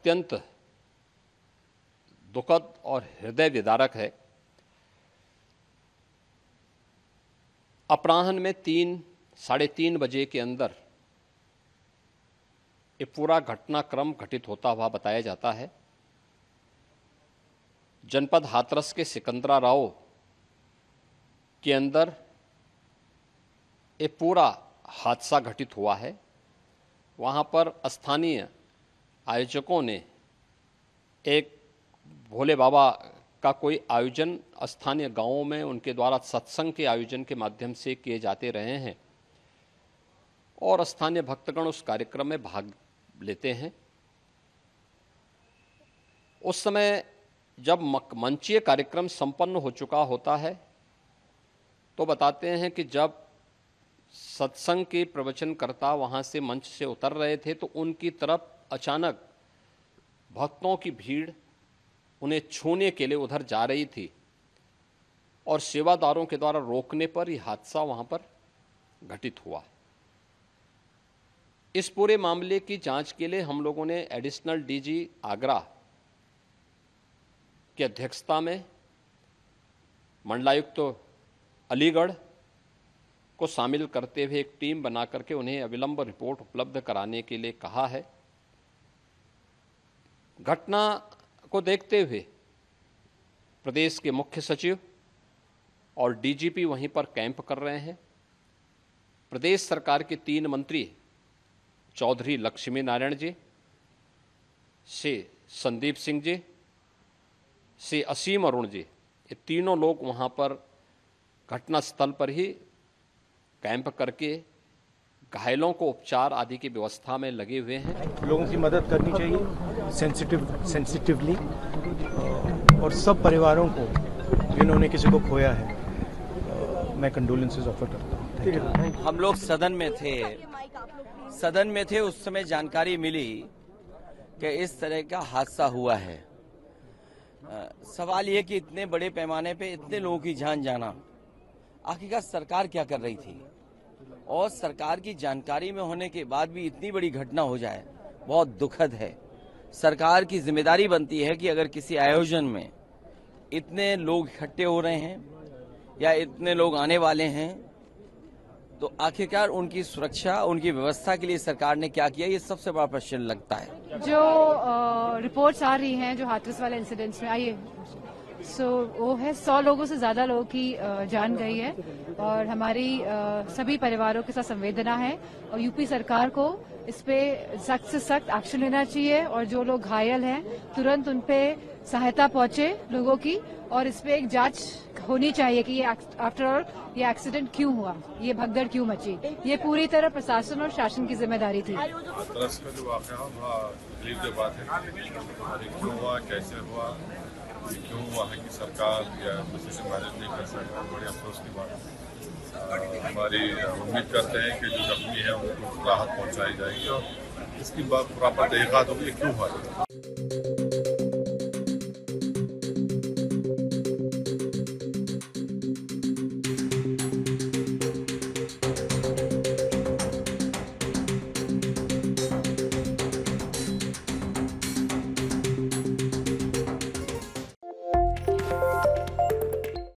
अत्यंत दुखद और हृदय विदारक है। अपराह्न में तीन, साढ़े तीन बजे के अंदर ये पूरा घटनाक्रम घटित होता हुआ बताया जाता है। जनपद हाथरस के सिकंदरा राव के अंदर ये पूरा हादसा घटित हुआ है। वहाँ पर स्थानीय आयोजकों ने एक भोले बाबा का कोई आयोजन स्थानीय गाँवों में उनके द्वारा सत्संग के आयोजन के माध्यम से किए जाते रहे हैं और स्थानीय भक्तगण उस कार्यक्रम में भाग लेते हैं। उस समय जब मंचीय कार्यक्रम संपन्न हो चुका होता है तो बताते हैं कि जब सत्संग के प्रवचनकर्ता वहाँ से मंच से उतर रहे थे तो उनकी तरफ़ अचानक भक्तों की भीड़ उन्हें छूने के लिए उधर जा रही थी और सेवादारों के द्वारा रोकने पर यह हादसा वहाँ पर घटित हुआ। इस पूरे मामले की जाँच के लिए हम लोगों ने एडिशनल डीजी आगरा की अध्यक्षता में मंडलायुक्त तो अलीगढ़ को शामिल करते हुए एक टीम बना करके उन्हें अविलंब रिपोर्ट उपलब्ध कराने के लिए कहा है। घटना को देखते हुए प्रदेश के मुख्य सचिव और डीजीपी वहीं पर कैंप कर रहे हैं। प्रदेश सरकार के तीन मंत्री चौधरी लक्ष्मी नारायण जी, से संदीप सिंह जी, से असीम अरुण जी, ये तीनों लोग वहाँ पर घटनास्थल पर ही कैंप करके घायलों को उपचार आदि की व्यवस्था में लगे हुए हैं। लोगों की मदद करनी चाहिए सेंसिटिव सेंसिटिवली और सब परिवारों को जिन्होंने किसी को खोया है मैं कंडोलेंसेज ऑफ़र करता हूँ। हम लोग सदन में थे। सदन में थे उस समय जानकारी मिली कि इस तरह का हादसा हुआ है। सवाल ये कि इतने बड़े पैमाने पे इतने लोगों की जान जाना आखिरकार सरकार क्या कर रही थी? और सरकार की जानकारी में होने के बाद भी इतनी बड़ी घटना हो जाए, बहुत दुखद है। सरकार की ज़िम्मेदारी बनती है कि अगर किसी आयोजन में इतने लोग इकट्ठे हो रहे हैं या इतने लोग आने वाले हैं तो आखिरकार उनकी सुरक्षा, उनकी व्यवस्था के लिए सरकार ने क्या किया, ये सबसे बड़ा प्रश्न लगता है। जो रिपोर्ट्स आ रही हैं, जो हाथरस वाले इंसिडेंट्स में, आइए। सो वो है सौ लोगों से ज़्यादा लोगों की जान गई है। और हमारी सभी परिवारों के साथ संवेदना है। और यूपी सरकार को इस पे सख्त से सख्त एक्शन लेना चाहिए। और जो लोग घायल हैं, तुरंत उन पे सहायता पहुँचे लोगों की। और इस पे एक जाँच होनी चाहिए कि ये आफ्टर ऑल ये एक्सीडेंट क्यों हुआ? ये भगदड़ क्यों मची? ये पूरी तरह प्रशासन और शासन की ज़िम्मेदारी थी। कैसे हुआ? क्यों वहाँ की सरकार या से मैनेज नहीं कर सकता? बड़े अफसोस की बात है। हमारी उम्मीद करते हैं कि जो जख्मी है उनको राहत पहुँचाई जाएगी और इसकी बात प्रॉपर देखा होगी, क्यों हुआ?